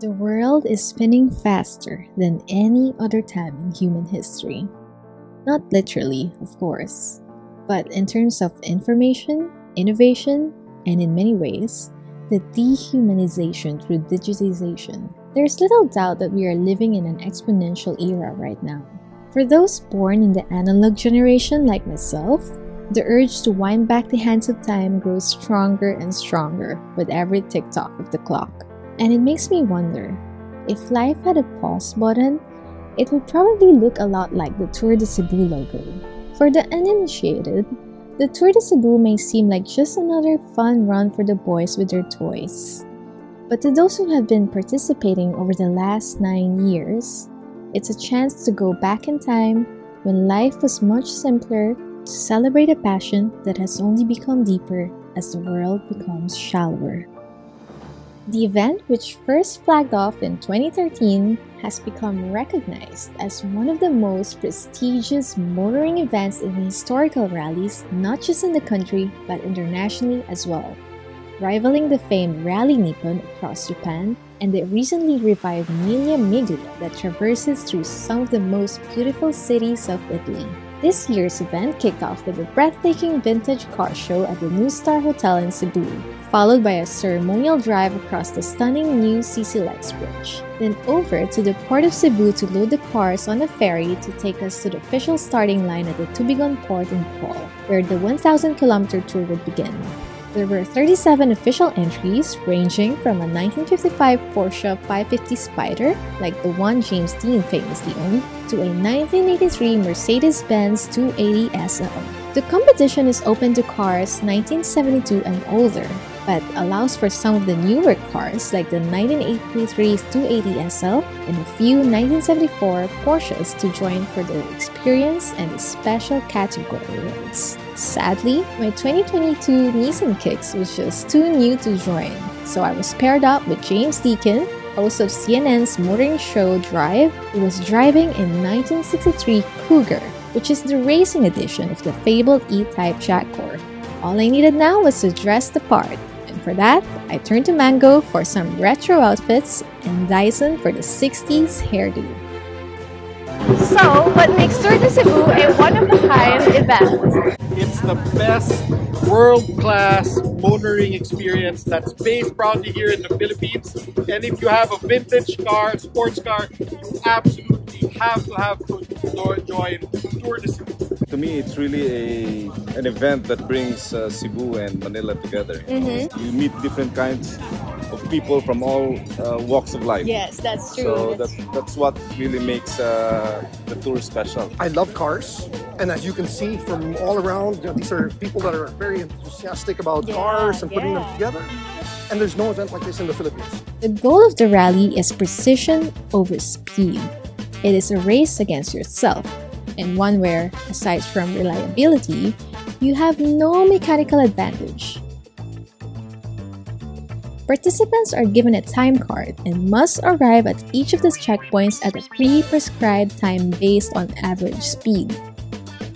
The world is spinning faster than any other time in human history. Not literally, of course, but in terms of information, innovation, and in many ways, the dehumanization through digitization. There's little doubt that we are living in an exponential era right now. For those born in the analog generation like myself, the urge to wind back the hands of time grows stronger and stronger with every tick tock of the clock. And it makes me wonder if life had a pause button, it would probably look a lot like the Tour de Cebu logo. For the uninitiated, the Tour de Cebu may seem like just another fun run for the boys with their toys. But to those who have been participating over the last nine years, it's a chance to go back in time when life was much simpler to celebrate a passion that has only become deeper as the world becomes shallower. The event, which first flagged off in 2013, has become recognized as one of the most prestigious motoring events in historical rallies, not just in the country but internationally as well, rivaling the famed Rally Nippon across Japan and the recently revived Mille Miglia that traverses through some of the most beautiful cities of Italy. This year's event kicked off with a breathtaking vintage car show at the Nustar Hotel in Cebu, followed by a ceremonial drive across the stunning new CC Bridge, then over to the port of Cebu to load the cars on a ferry to take us to the official starting line at the Tubigon port in Bohol, where the 1,000 kilometer tour would begin. There were 37 official entries, ranging from a 1955 Porsche 550 Spider, like the one James Dean famously owned, to a 1983 Mercedes-Benz 280 SL. The competition is open to cars 1972 and older, but allows for some of the newer cars like the 1983 280 SL and a few 1974 Porsches to join for the experience and the special category awards. Sadly, my 2022 Nissan Kicks was just too new to join, so I was paired up with James Deakin, host of CNN's motoring show Drive, who was driving a 1963 Kougar, which is the racing edition of the fabled E-Type Jaguar. All I needed now was to dress the part, for that, I turned to Mango for some retro outfits and Dyson for the 60s hairdo. So, what makes Tour de Cebu a one-of-a-kind event? It's the best world-class motoring experience that's based proudly here in the Philippines. And if you have a vintage car, sports car, you absolutely have to have to join Tour de Cebu. To me, it's really a an event that brings uh, Cebu and Manila together. Mhm. You meet different kinds of people from all uh, walks of life. Yes, that's true. So That's that, that's what really makes uh, the tour special. I love cars, and as you can see from all around, you know, these are people that are very enthusiastic about Yeah, cars and putting them together. And there's no event like this in the Philippines. The goal of the rally is precision over speed. It is a race against yourself, and one where, aside from reliability, you have no mechanical advantage. Participants are given a time card and must arrive at each of the checkpoints at a pre-prescribed time based on average speed.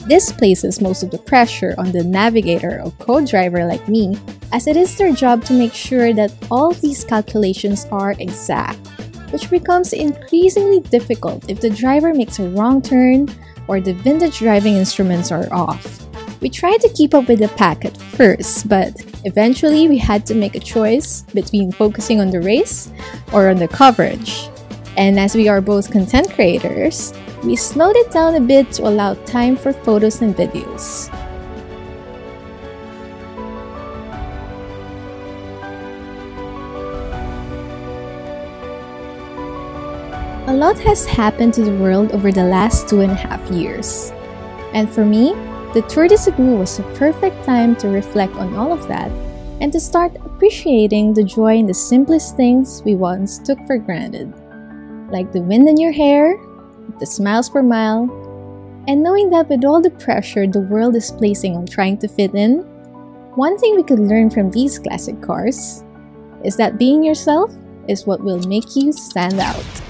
This places most of the pressure on the navigator or co-driver like me, as it is their job to make sure that all these calculations are exact, which becomes increasingly difficult if the driver makes a wrong turn or the vintage driving instruments are off. We tried to keep up with the pack at first, but eventually we had to make a choice between focusing on the race or on the coverage. And as we are both content creators, we slowed it down a bit to allow time for photos and videos. A lot has happened to the world over the last two and a half years. And for me, the Tour de Cebu was a perfect time to reflect on all of that and to start appreciating the joy in the simplest things we once took for granted. Like the wind in your hair, the smiles per mile, and knowing that with all the pressure the world is placing on trying to fit in, one thing we could learn from these classic cars is that being yourself is what will make you stand out.